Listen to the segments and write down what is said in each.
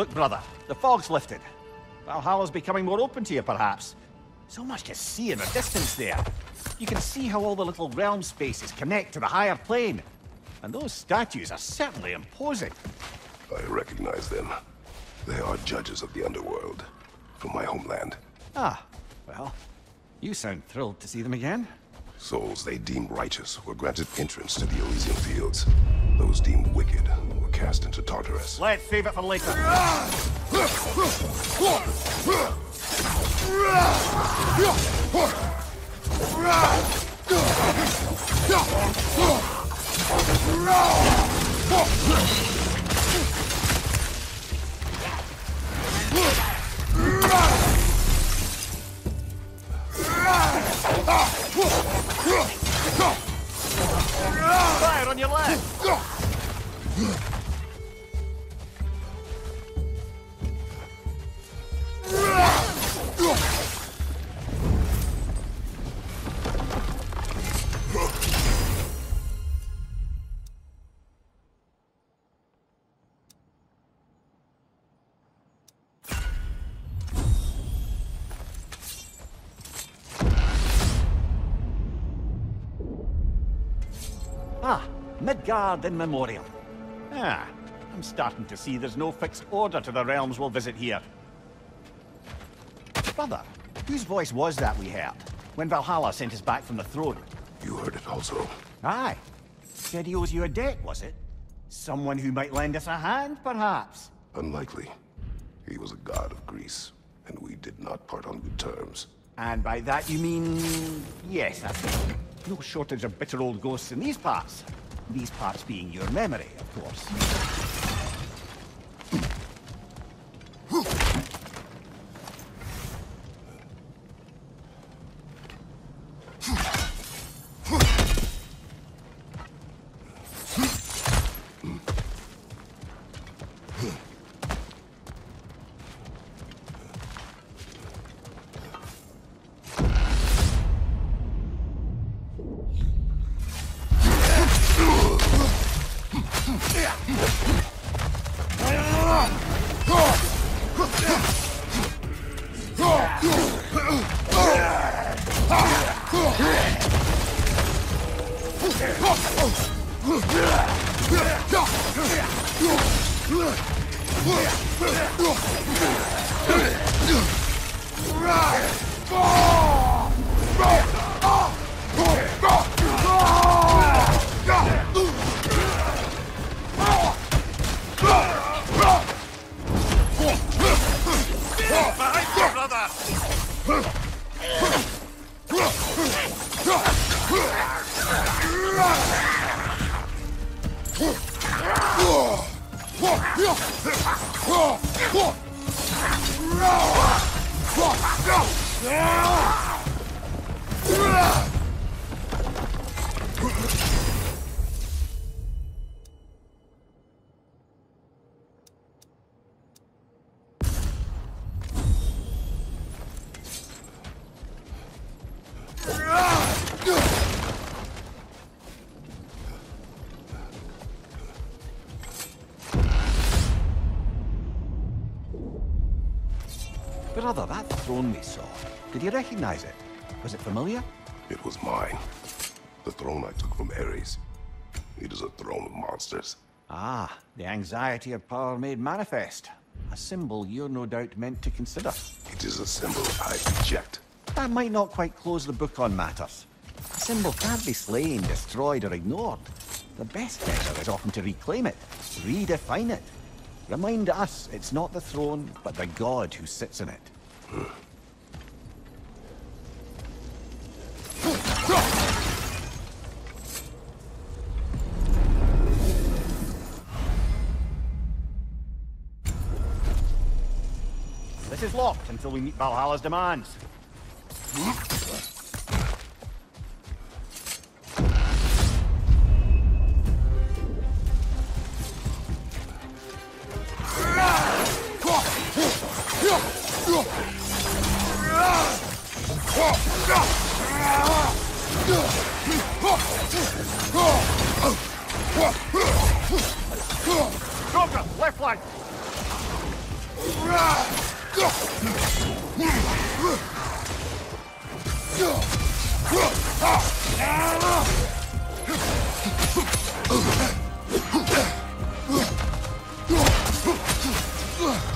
Look, brother, the fog's lifted. Valhalla's becoming more open to you, perhaps. So much to see in the distance there. You can see how all the little realm spaces connect to the higher plane. And those statues are certainly imposing. I recognize them. They are judges of the underworld, from my homeland. Ah, well, you sound thrilled to see them again. Souls they deemed righteous were granted entrance to the Elysian fields. Those deemed wicked cast into Tartarus. Let's save it for later. Fire on your left! Midgard in Memoriam. Ah, I'm starting to see there's no fixed order to the realms we'll visit here. Brother, whose voice was that we heard? When Valhalla sent us back from the throne? You heard it also. Aye. Said he owes you a debt, was it? Someone who might lend us a hand, perhaps? Unlikely. He was a god of Greece, and we did not part on good terms. And by that you mean... Yes, that's it. No shortage of bitter old ghosts in these parts. These parts being your memory, of course. Rock! Rock! Yeah! Recognize it? Was it familiar? It was mine. The throne I took from Ares. It is a throne of monsters. Ah, the anxiety of power made manifest. A symbol you're no doubt meant to consider. It is a symbol I reject. That might not quite close the book on matters. A symbol can't be slain, destroyed, or ignored. The best measure is often to reclaim it, redefine it. Remind us it's not the throne, but the god who sits in it. Locked until we meet Valhalla's demands. Droga, left flank!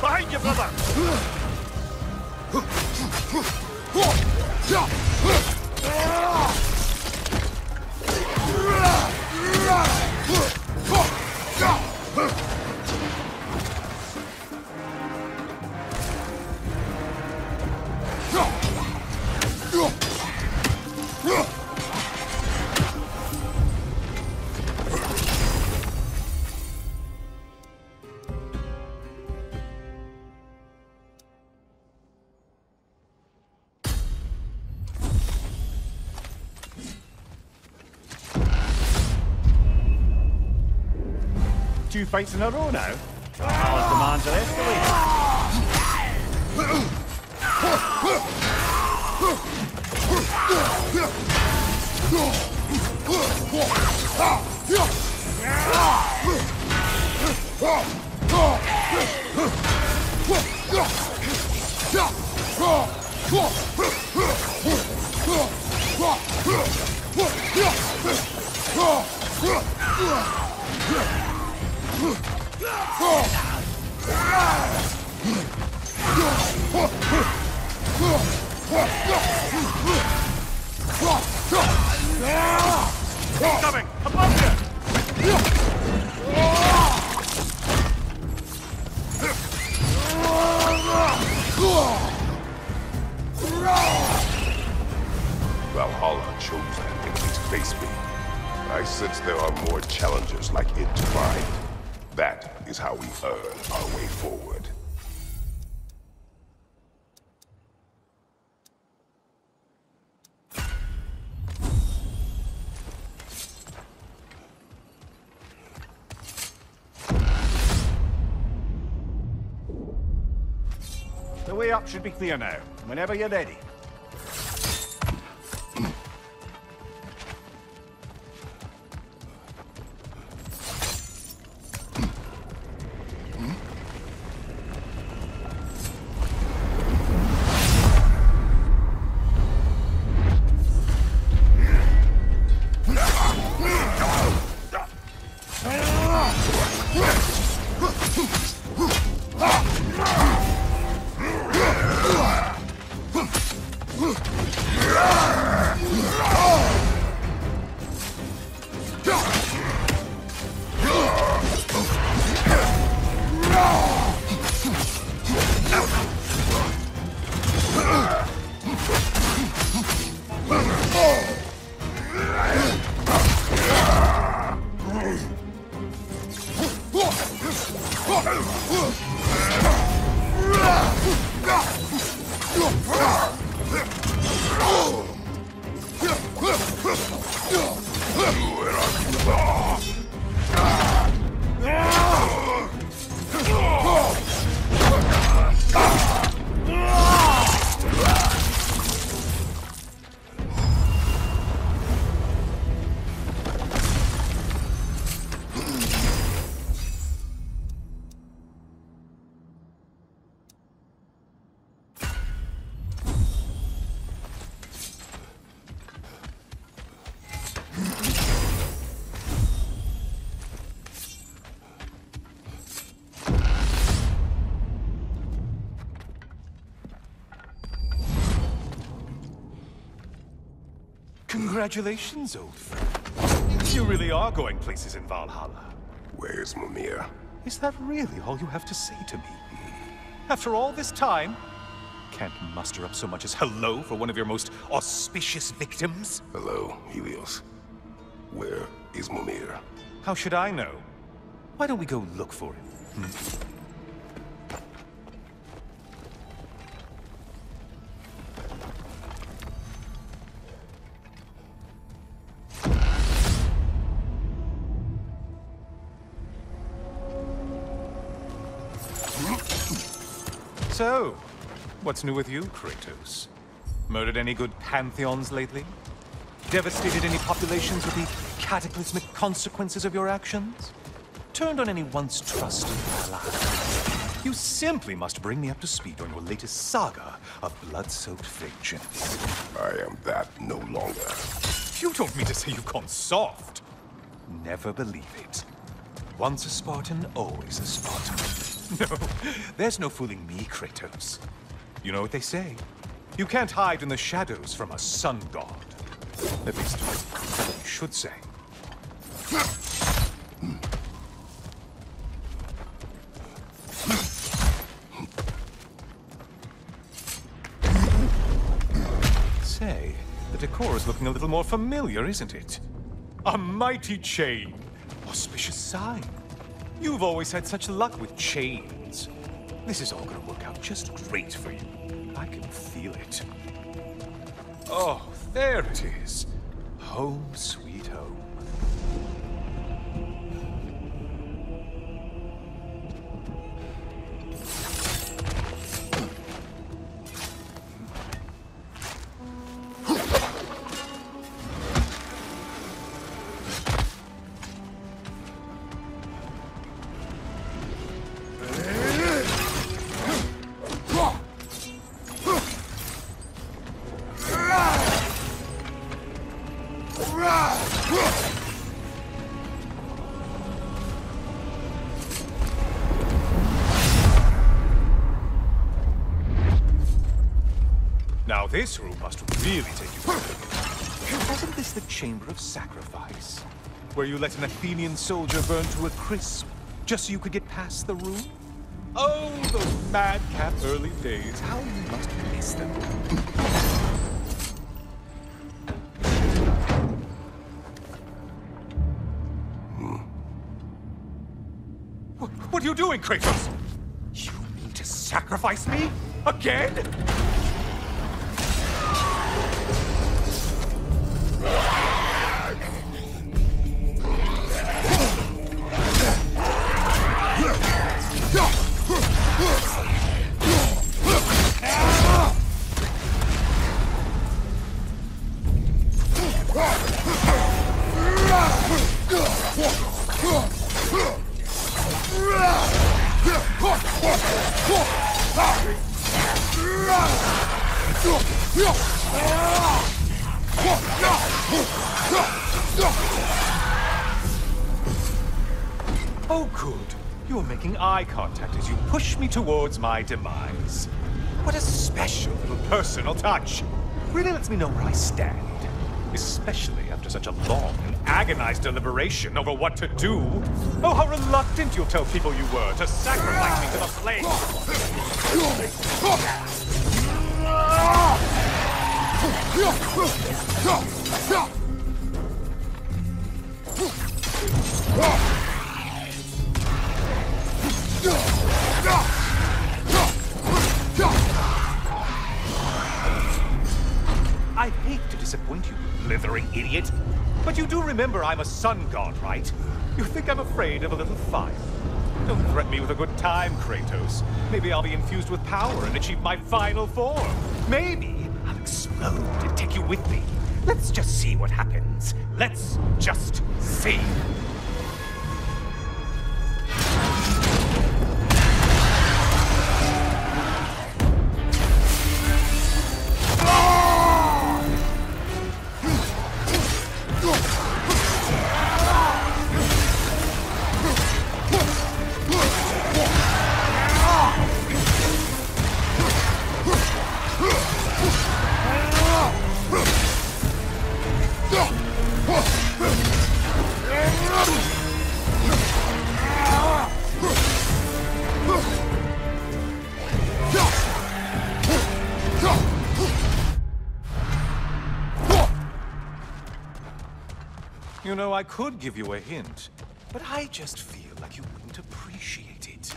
Behind you, brother! Two fights in a row now. Valhalla's demands are escalating. Coming! Above! Valhalla chose that enemy to face me. I sense there are more challengers like it to find. That is how we earn our way forward. The way up should be clear now. Whenever you're ready. Congratulations, old friend. You really are going places in Valhalla. Where's Mimir? Is that really all you have to say to me? After all this time, can't muster up so much as hello for one of your most auspicious victims? Hello, Helios. Where is Mimir? How should I know? Why don't we go look for him? Hmm? So, what's new with you, Kratos? Murdered any good pantheons lately? Devastated any populations with the cataclysmic consequences of your actions? Turned on any once trusted ally? You simply must bring me up to speed on your latest saga of blood-soaked vengeance. I am that no longer. You don't mean to say you've gone soft? Never believe it. Once a Spartan, always a Spartan. No, there's no fooling me, Kratos. You know what they say. You can't hide in the shadows from a sun god. At least, you should say. Say, the decor is looking a little more familiar, isn't it? A mighty chain. Auspicious sign. You've always had such luck with chains. This is all gonna work out just great for you. I can feel it. Oh, there it is. Home sweet home. Now this room must really take you Wasn't this the Chamber of Sacrifice? Where you let an Athenian soldier burn to a crisp, just so you could get past the room? Oh, those madcap early days. How you must miss them. What, are you doing, Kratos? You mean to sacrifice me? Again? Oh, good. You're making eye contact as you push me towards my demise. What a special little personal touch. Really lets me know where I stand. Especially after such a long and agonized deliberation over what to do. Oh, how reluctant you'll tell people you were to sacrifice me to the flames. I hate to disappoint you, blithering idiot. But you do remember I'm a sun god, right? You think I'm afraid of a little fire? Don't threaten me with a good time, Kratos. Maybe I'll be infused with power and achieve my final form. Maybe I'll explode and take you with me. Let's just see what happens. Let's just see. I could give you a hint, but I just feel like you wouldn't appreciate it.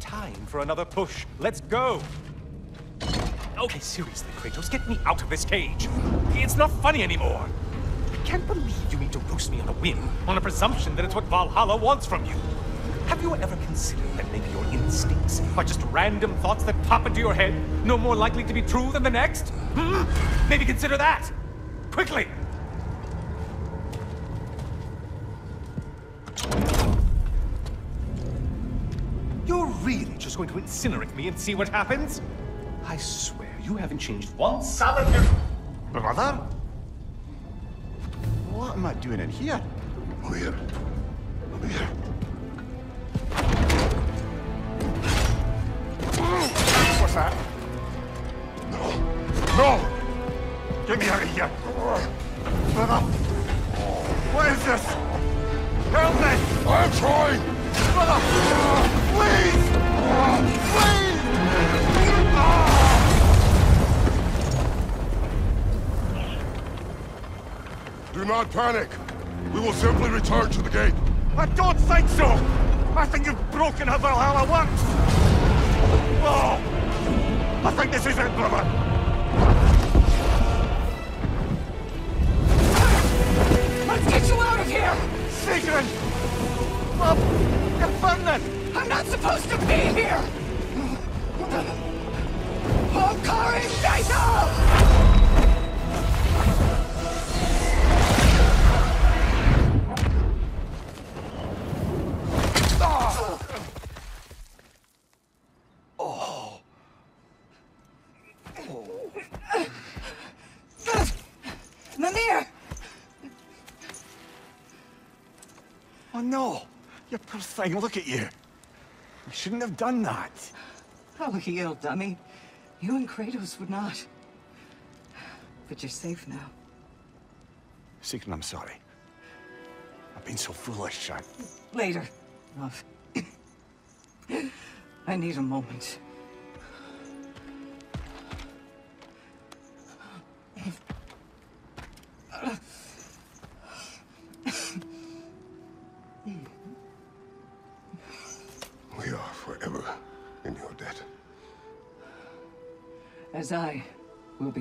Time for another push. Let's go! Okay, seriously, Kratos, get me out of this cage. It's not funny anymore. I can't believe you mean to roast me on a whim, on a presumption that it's what Valhalla wants from you. Have you ever considered that maybe your instincts are just random thoughts that pop into your head, no more likely to be true than the next? Hmm? Maybe consider that! Quickly! You're really just going to incinerate me and see what happens? I swear, you haven't changed one solitary... Brother? What am I doing in here? Over here. What's that? No! No! Get me out of here! Brother! What is this? Help me! I'm trying! Brother! Please! Please! Do not panic! We will simply return to the gate. I don't think so! I think you've broken how Valhalla works! Oh! I think this is it, brother! Let's get you out of here! Sigrun! Bob! You're burning! I'm not supposed to be here! Oh, Hokari Fatal! Thing, look at you! You shouldn't have done that! Oh, heal, dummy. You and Kratos would not. But you're safe now. Sigrun, I'm sorry. I've been so foolish, I... Later, love. I need a moment.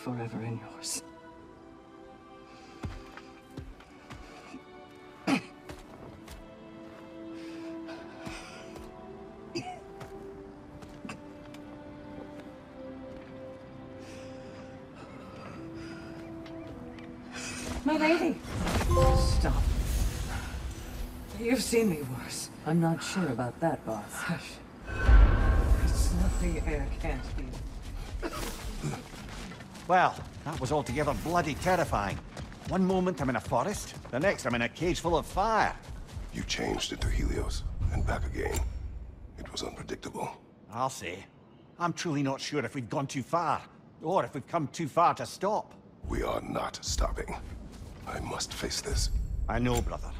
Forever in yours. My lady! Stop. You've seen me worse. I'm not sure about that, boss. Hush. It's nothing Eir can't heal. Well, that was altogether bloody terrifying. One moment I'm in a forest, the next I'm in a cage full of fire. You changed into Helios, and back again. It was unpredictable. I'll say. I'm truly not sure if we've gone too far, or if we've come too far to stop. We are not stopping. I must face this. I know, brother.